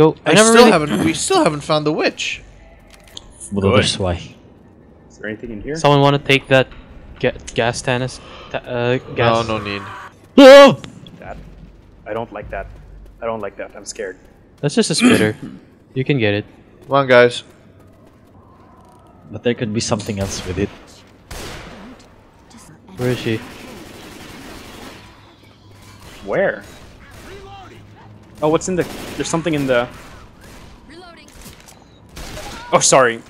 go. I, I, never still really. haven't. We still haven't found the witch. Well, that's why. Is there anything in here? Someone want to take that ga gas tannis? Ta uh, gas. No, no need. Oh! That. I don't like that. I don't like that. I'm scared. That's just a spitter. you can get it. Come on, guys. But there could be something else with it. Where is she? Where? Oh, what's in the? There's something in the. Reloading. Oh, sorry. It.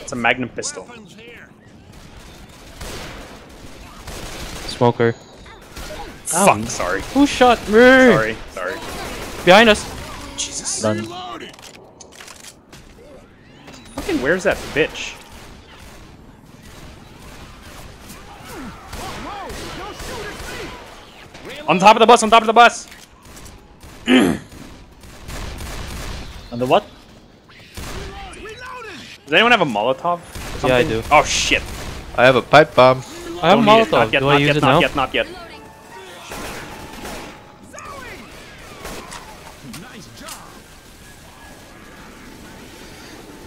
It's a Magnum pistol. Smoker. Fuck. Sorry. Who shot me? Sorry. Sorry. Behind us. Jesus. Done. Fucking where's that bitch? On top of the bus, on top of the bus! On the what? Does anyone have a Molotov? Yeah, I do. Oh shit. I have a pipe bomb. I have a Don't need. Molotov. Not yet, Do not I yet, use it not now? yet, not yet.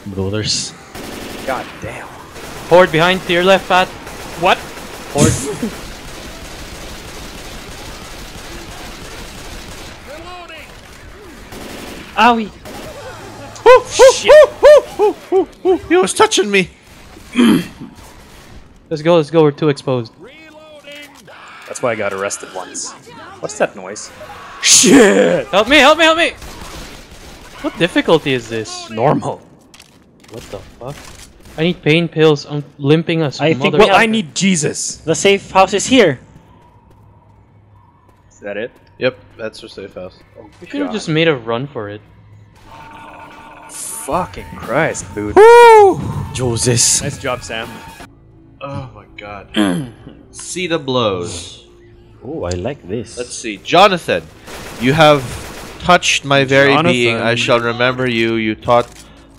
Reloading. Brothers. God damn. Horde behind to your left, Pat. What? Ah Owie! Oh shit. He was touching me. Let's go. Let's go. We're too exposed. That's why I got arrested once. What's that noise? Shit! Help me! Help me! Help me! What difficulty is this? Normal. What the fuck? I need pain pills. I'm limping us. I think- mother- Well, I need Jesus. The safe house is here! Is that it? Yep, that's your safe house. Oh, we should have just made a run for it. Fucking Christ, dude. Joses. Nice job, Sam. Oh my god. See the blows. Oh, I like this. Let's see. Jonathan, you have touched my very being. I shall remember you. You taught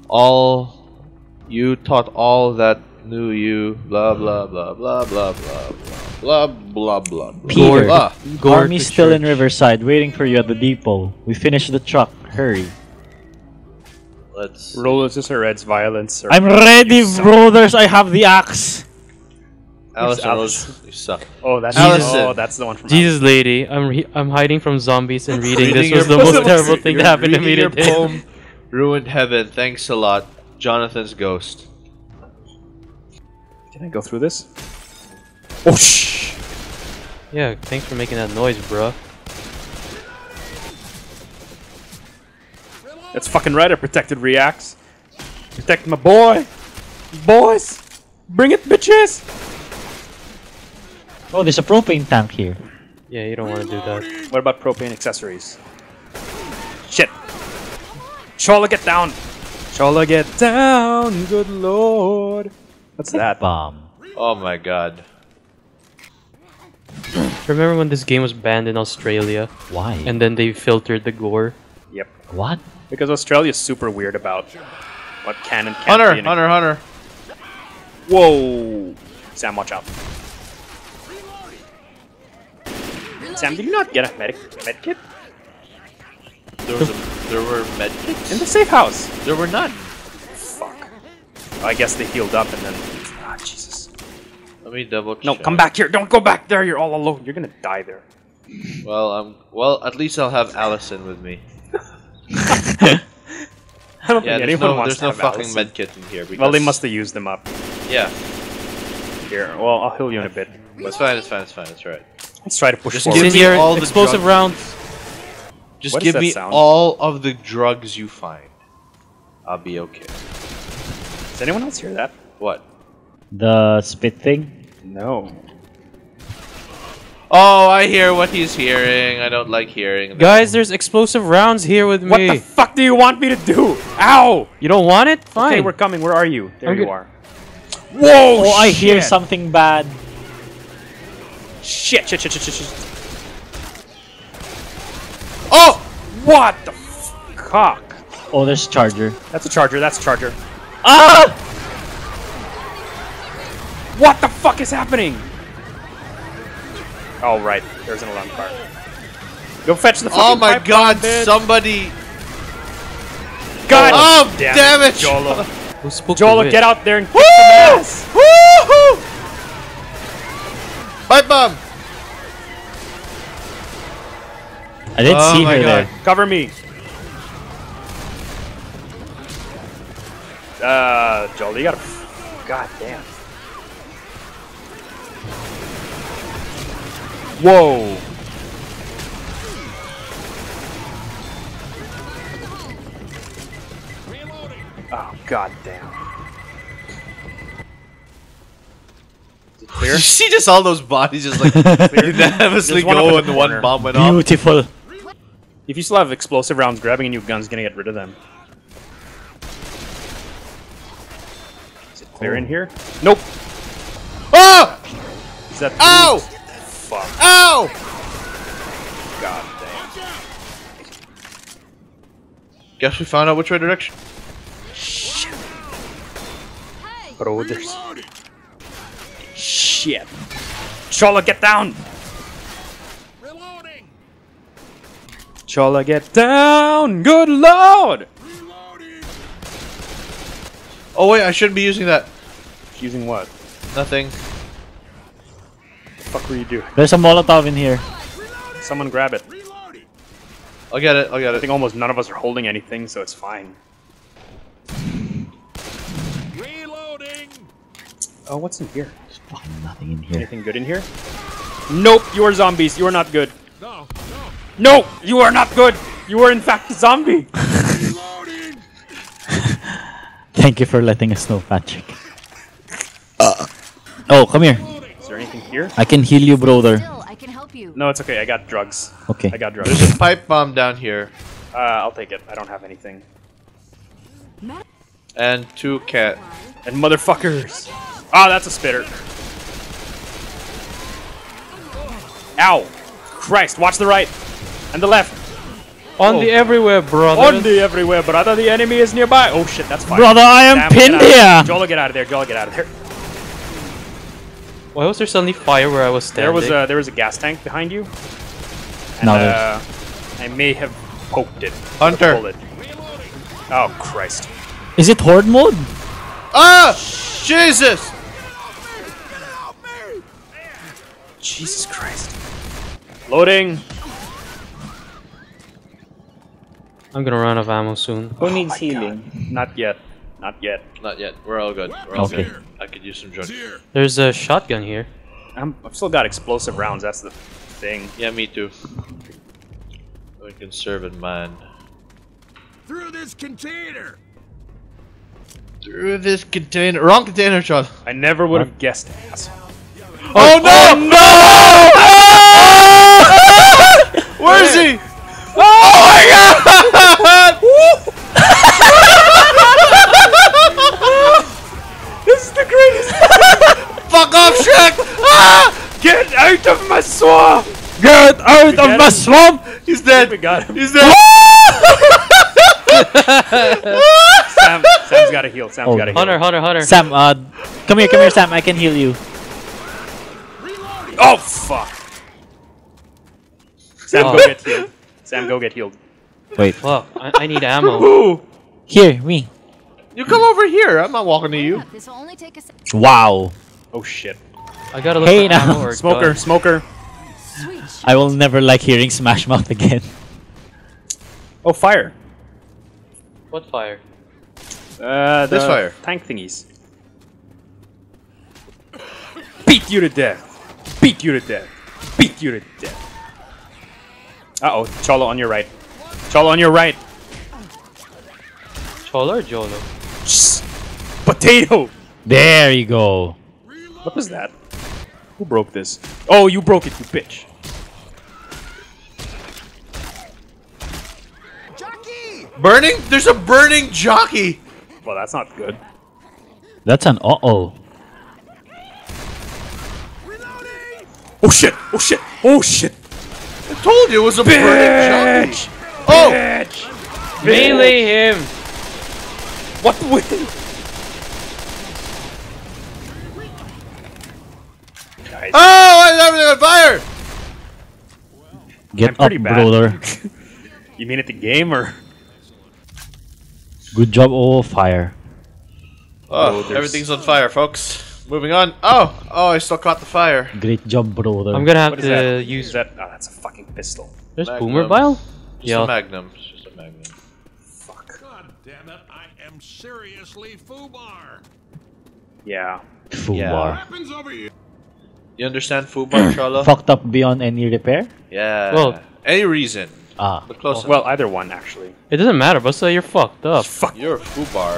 all. You taught all that knew you. Blah blah blah blah blah blah blah blah blah blah. blah. Peter. Blah. Gore Army's to still in. Riverside, waiting for you at the depot. We finished the truck. Hurry. Let's. Roll or Red's violence. Or I'm ready, brothers! I have the axe! Allison Alice? You suck. Oh, that's Allison. oh, that's the one from. Jesus, lady, I'm re- I'm hiding from zombies and reading. this was the most terrible thing that You're happened to me reading your today. poem ruined heaven. Thanks a lot, Jonathan's ghost. Can I go through this? Oh shh! Yeah, thanks for making that noise, bruh. That's fucking right. I protected reacts. Protect my boy, boys. Bring it, bitches. Oh, there's a propane tank here. Yeah, you don't want to do that. What about propane accessories? Shit. Chola, get down. Chola, get down. Good lord. What's that? Bomb. Oh my god. Remember when this game was banned in Australia, Why? and then they filtered the gore? Yep. what? Because Australia's super weird about what can and can't Hunter, be in Hunter, Hunter. Whoa! Sam, watch out. Sam, did you not get a medic med kit There was a, there were medkits. in the safe house? There were none. Fuck. I guess they healed up and then. Jesus. Let me double check. No, come back here. Don't go back there. You're all alone. You're gonna die there. Well, um, well, at least I'll have Allison with me. I don't Yeah, think there's anyone no, wants there's to no have fucking Allison. medkit in here. Because, Well, they must have used them up. Yeah, Here, well, I'll heal you in a bit. it's fine. It's fine. It's fine. It's right. Let's try to push Just forward. give me Incendiary all the explosive drugs. rounds. Just What does give me sound? all of the drugs you find. I'll be okay. Does anyone else hear that? What? The spit thing? No. Oh, I hear what he's hearing. I don't like hearing. that. Guys, there's explosive rounds here with What me. What the fuck do you want me to do? Ow! you don't want it? Fine. Okay, we're coming. Where are you? There I'm you good. are. Whoa! Oh, I hear something bad. Shit! Shit! Shit! Shit! Shit! shit. Oh! What the fuck? cock? Oh, there's a charger. That's a charger. That's a charger. Ah! What the fuck is happening? Oh right, there's an alarm car. Go fetch the. Oh my pipe God! bomb. Somebody. God Oh, damn, damn it, Jolo. Who spooked Jolo, the get out there and kick some ass. Woohoo! Pipe bomb! I didn't Oh see my her God. there. Cover me. Uh, Jolo, you gotta. God damn. Whoa. Oh, god damn. Is clear? You see just all those bodies just like unanimously There's one up go in the and one bomb went off. Beautiful. If you still have explosive rounds, grabbing a new gun's gonna get rid of them. Is it clear in oh. here? Nope. Oh! Is that? Ow! Fuck. Ow! God damn. Guess we found out which way direction. Bro, there's. Shit. Chola, get down! Reloading. Chola, get down! Good lord! Oh wait, I shouldn't be using that. Using what? Nothing. The fuck were you doing? There's a Molotov in here. Someone grab it. I'll get it. I'll get I think almost none of us are holding anything, so it's fine. Reloading! Oh, what's in here? There's fucking nothing in here. Anything good in here? Nope, you are zombies. You are not good. No, no. No, you are not good. You are in fact a zombie. Thank you for letting us know, Patrick. Uh. Oh, come here. Is there anything here? I can heal you, brother. Still, I can help you. No, it's okay. I got drugs. Okay. I got drugs. There's a pipe bomb down here, Uh, I'll take it. I don't have anything. and two cat. And motherfuckers. Ah, that's a spitter. Ow. Christ, watch the right. And the left. On the everywhere, brother. On the everywhere, brother. The enemy is nearby. Oh shit, that's fine. Brother, I am Sam, pinned get out of there. here. Jolo, get out of there. Jolo, get out of there. Why was there suddenly fire where I was standing? There was a there was a gas tank behind you. And, No, uh, I may have poked it. Hunter. bullet. Oh Christ. Is it horde mode? Ah! Jesus! Jesus Christ. Loading. I'm gonna run out of ammo soon. Who needs healing? Not yet. Not yet. Not yet. We're all good. We're all Okay. good. I could use some drugs. There's a shotgun here. I'm, I've still got explosive rounds. That's the thing. Yeah, me too. We can serve in mind. Through this container! Through this container. Wrong container, Sean. I never would have guessed. asshole. Oh, no! Oh, no! Where is he? Oh my god! This is the greatest. Fuck off, Shrek! Ah! Get out of my swamp! Get out got of my him? swamp! He's dead. We got him. He's dead. Sam, Sam's got to heal. Sam's Oh. got to heal. Hunter, Hunter, Hunter. Sam, uh, come here, come here, Sam. I can heal you. Oh fuck! Sam, Oh. go get healed. Sam, go get healed. Wait. Fuck, I, I need ammo. Ooh! Here, me. You come over here. I'm not walking to you. This will only take a sec. Wow. Oh shit! I gotta look Hey for now. ammo or Smoker, gun. smoker. Sweet. I will never like hearing Smash Mouth again. Oh fire! What fire? Uh, the This fire. Tank thingies. Beat you to death. Beat you to death. Beat you to death. Uh oh, Cholo on your right. Cholo on your right. Cholo or Jolo? Shh. Potato. There you go. What was that? Who broke this? Oh, you broke it, you bitch. Jockey! Burning? There's a burning jockey. Well, that's not good. That's an uh-oh. Oh shit! Oh shit! Oh shit! I told you it was a burning jockey. Bitch! Oh! Bitch! Melee him! What with Guys, Oh! I have everything on fire! Get I'm up, pretty bad. brother. you mean at the game or? Good job, oh fire. Oh, there's- everything's on fire, folks. Moving on. Oh, oh, I still caught the fire. Great job, brother. I'm gonna have What is to that? use that? Oh, that's a fucking pistol. There's Magnum. boomer bile. Just Yeah. a magnum. It's just a magnum. Fuck. God damn it, I am seriously foobar. Yeah. Full Yeah. bar. Weapons over here. You understand Fubar, Cholo? Fucked up beyond any repair? Yeah. Well- any reason, Ah. but close Well, either one actually. It doesn't matter, but so you're fucked up. Fuck. You're a Fubar.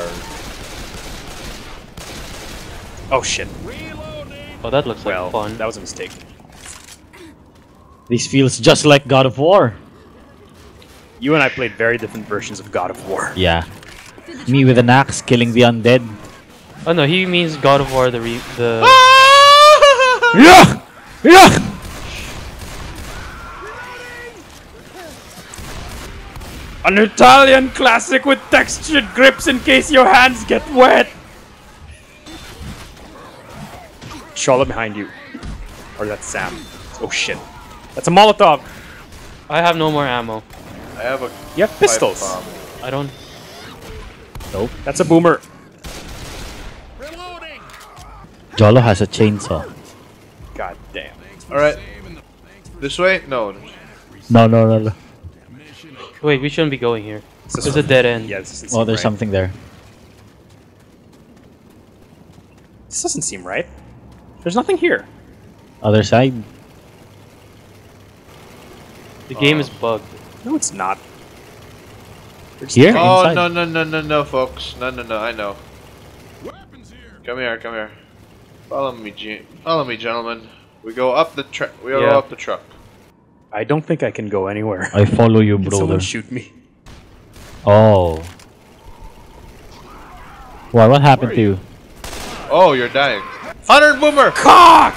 Oh shit. Oh, that looks like Well, fun. that was a mistake. This feels just like God of War. You and I played very different versions of God of War. Yeah. Me with an axe killing the undead. Oh no, he means God of War the re- the. Yeah! Yeah! An Italian classic with textured grips in case your hands get wet. Charlotte behind you. Or that's Sam. Oh shit. That's a Molotov. I have no more ammo. I have a You have pistols. bomb. I don't. Nope. That's a boomer. Reloading. Jolo has a chainsaw. God damn. All right. This way? No. No, no, no, no. Wait, we shouldn't be going here. Is this There's a dead end. Yeah, this doesn't Oh, there's right. something there. This doesn't seem right. There's nothing here. Other side. The game Oh. is bugged. No, it's not. There's Here? Oh Inside. no no no no no, folks. No no no. I know. Here. Come here. Come here. Follow me, G- follow me, gentlemen. We go up the truck. We go Yeah. up the truck. I don't think I can go anywhere. I follow you, Can brother. someone shoot me? Oh. Why? What happened Where to you? Oh, you're dying. Hunter Boomer. Cock!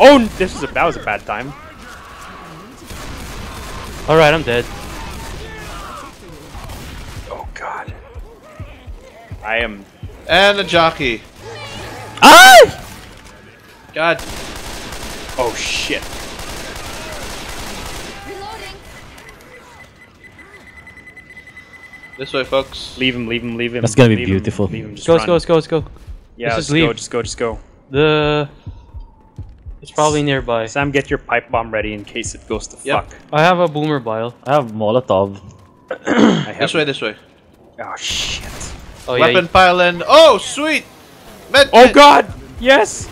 Oh, n- this is a that was a bad time. All right, I'm dead. Oh god. I am. And a jockey. God. Oh shit. Reloading. This way, folks. Leave him. Leave him. Leave him. That's gonna be leave him, beautiful. leave him. Just Go, let's run. go, let's go, let's go. Yeah, Let's let's just leave. go. Just go. Just go. The. It's probably nearby. Sam, get your pipe bomb ready in case it goes to Yep. fuck. I have a boomer bile. I have Molotov. I have. This way. This way. Oh shit. Oh yeah. Weapon pile in. Oh, sweet. Med Oh god! Yes!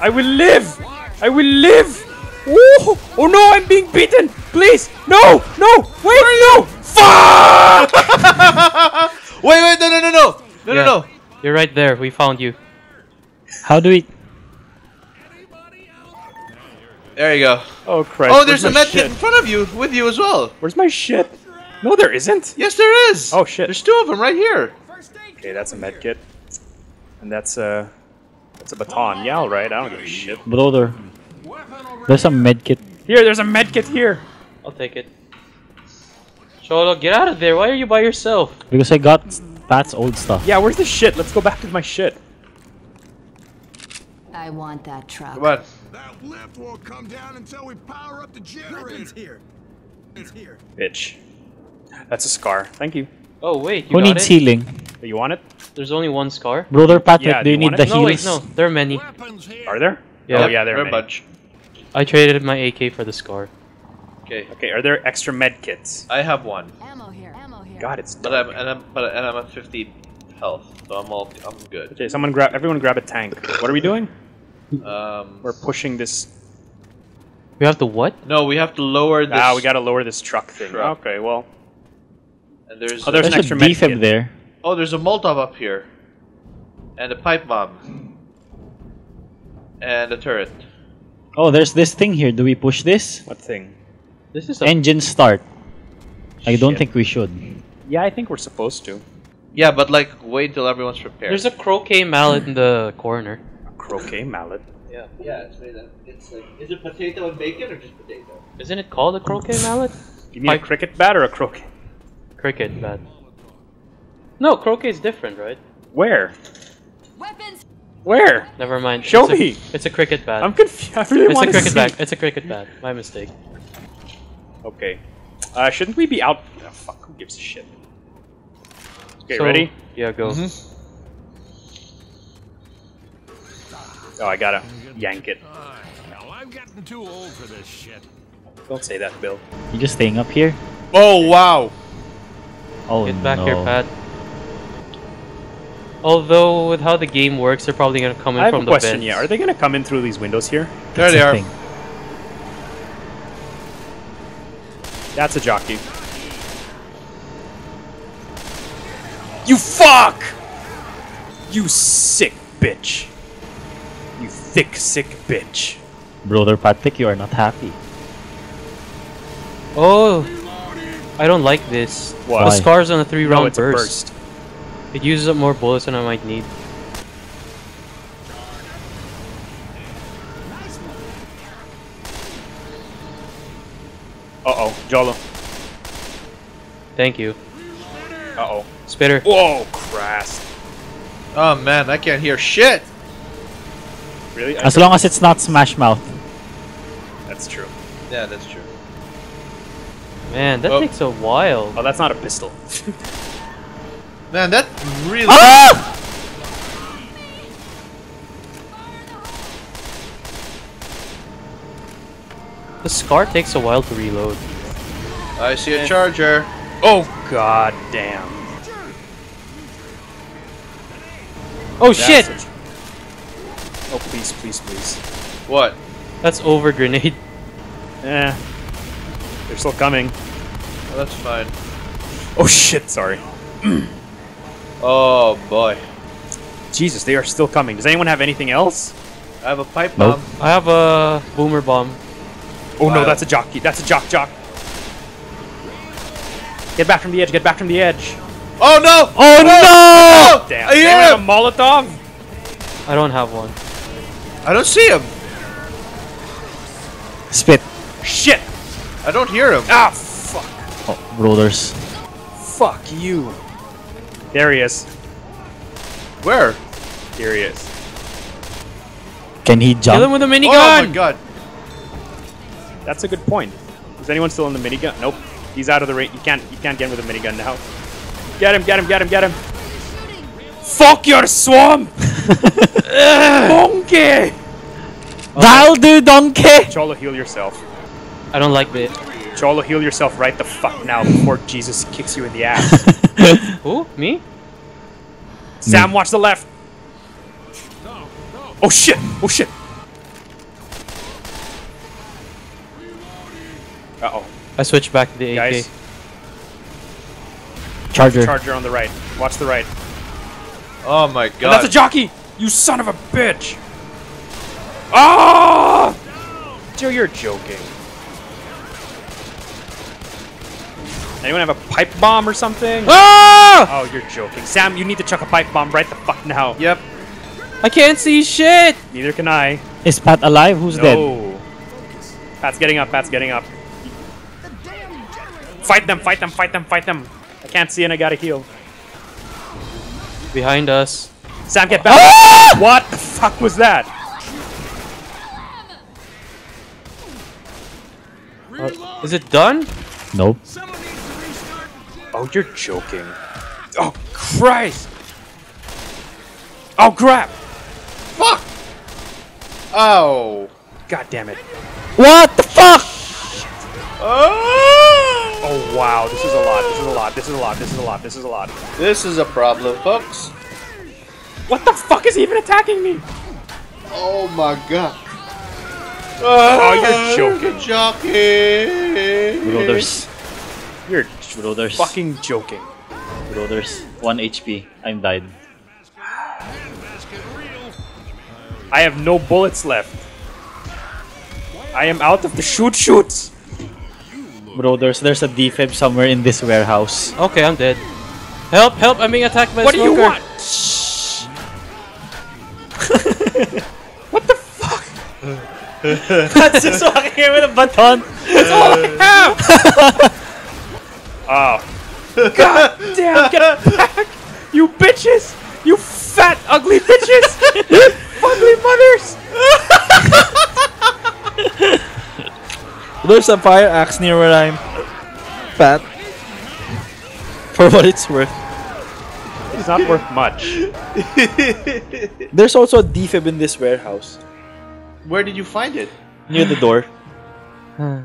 I will live! I will live! Woo! Oh no, I'm being beaten! Please! No! No! Wait! No! Fuck! Wait, wait, no, no, no, no, no, Yeah. no, no. You're right there. We found you. How do we? There you go. Oh Christ. Oh, there's a where's my med kit in front of you, with you as well. Where's my shit? No, there isn't. Yes, there is. Oh, shit. There's two of them right here. Okay, that's a med kit. And that's a... That's a baton. Yeah, alright, I don't give a shit. Brother. There's a med kit. Here, there's a med kit here! I'll take it. Cholo, get out of there. Why are you by yourself? Because I got Pat's old stuff. Yeah, where's the shit? Let's go back to my shit. I want that truck. Come on. That lift won't come down until we power up the generator. here. It's here. Bitch. That's a scar. Thank you. Oh wait, you Who got needs it? healing? You want it? There's only one scar. Brother Patrick, Yeah, do you do you need the it? No wait, no. There are many. Are there? Yeah. Oh, yeah, there We're a many. bunch. I traded my AK for the scar. Okay. Okay, are there extra med kits? I have one, Ammo here. Ammo here. God, it's but I'm and I'm but and I'm at 50 health, so I'm all I'm good. Okay, someone grab. Everyone grab a tank. What are we doing? Um. We're pushing this. We have to what? No, we have to lower this. Ah, we gotta lower this truck thing. Truck. Okay, well, And there's Oh, there's There's an a extra med defib there. oh, there's a Molotov up here, and a pipe bomb, and a turret. Oh, there's this thing here. Do we push this? what thing? This is a Engine start. I don't think we should. Yeah, I think we're supposed to. Yeah, but like wait till everyone's prepared. There's a croquet mallet in the corner. A croquet mallet. yeah, yeah. It's made of, it's like is it potato and bacon or just potato? Isn't it called a croquet mallet? You mean a cricket bat or a croquet? Cricket, bat. No, croquet is different, right? Where? Weapons. Where? Never mind. Show it's a- me. it's a cricket bat. I'm confused. I really it's a to cricket see. bat. It's a cricket bat. My mistake. Okay. Uh, shouldn't we be out? Oh, fuck. Who gives a shit? Okay, So- ready? Yeah, go. Oh, I gotta yank it. Hell, I'm getting too old for this shit. Don't say that, Bill. You just staying up here? Oh wow! Oh Get back no. here, Pat. Although with how the game works, they're probably gonna come in I have from a the question. vents. Yeah, are they gonna come in through these windows here? There they are. thing. That's a jockey. You fuck! You sick bitch. You thick, sick bitch. Brother Patrick, you are not happy. Oh, I don't like this. What? The scars on a three No, round it's a burst. burst. It uses up more bullets than I might need. Uh oh, Jolo. Thank you. Uh oh. Spitter. Whoa, crass. Oh man, I can't hear shit. Really? I- As long as it's not Smash Mouth. That's true. Yeah, that's true. Man, that Oh. takes a while. Oh, that's not a pistol. Man, that really. Ah! The scar takes a while to reload. I see a charger. Oh god damn. Oh That's shit! a- Oh please, please, please. What? That's over grenade. Eh. They're still coming. Oh, that's fine. Oh shit, sorry. Oh boy. Jesus, they are still coming. Does anyone have anything else? I have a pipe Nope. bomb. I have a boomer bomb. Oh no, that's a jockey. That's a jock jock. Get back from the edge, get back from the edge. Oh no! Oh, oh no! Oh, damn. I Does hear have him! a Molotov? I don't have one. I don't see him. Spit. Shit! I don't hear him. Ah, fuck. Oh, brothers. Fuck you. There he is. Where? Here he is. Can he jump? Kill him jump? with a minigun! Oh my minigun! god. That's a good point. Is anyone still in the minigun? Nope. He's out of the range. You can't. You can't get him with a minigun now. Get him! Get him! Get him! Get him! Fuck your swamp! Monkey! That'll do, donkey! Cholo, heal yourself. I don't like it. Cholo, heal yourself right the fuck now before Jesus kicks you in the ass. Who? Me? Sam, watch the left. Oh shit! Oh shit! Uh oh. I switched back to the AK. Guys, Charger. charger on the right. Watch the right. Oh my And god. that's a jockey! You son of a bitch! Ah! Joe, you're joking. Anyone have a pipe bomb or something? Ah! Oh, you're joking. Sam, you need to chuck a pipe bomb right the fuck now. Yep. I can't see shit! Neither can I. Is Pat alive? Who's dead? No. Pat's getting up, Pat's getting up. Fight them, fight them, fight them, fight them. I can't see and I gotta heal. Behind us. Sam, get back! What the fuck was that? Uh, is it done? Nope. Oh, you're joking. Oh, Christ! Oh, crap! Fuck! Oh. God damn it. What the fuck? Oh! Oh, wow. This is a lot. This is a lot. This is a lot. This is a lot. This is a lot. This is a problem, folks. What the fuck is even attacking me? Oh my god. Oh, you're ah, joking. Jockey. Brothers. You're Brothers. fucking joking. Brothers. 1 HP. I'm died. I have no bullets left. I am out of the shoot shoots. Brothers, there's a defib somewhere in this warehouse. Okay, I'm dead. Help, help, I'm being attacked by a What do you smoker. want? what the fuck? That's just walking here with a baton. Oh. God damn, get back! You bitches! You fat, ugly bitches! ugly mothers! There's a fire axe near where I'm. Fat. For what it's worth. It's not worth much. There's also a defib in this warehouse. Where did you find it? Near the door. Huh.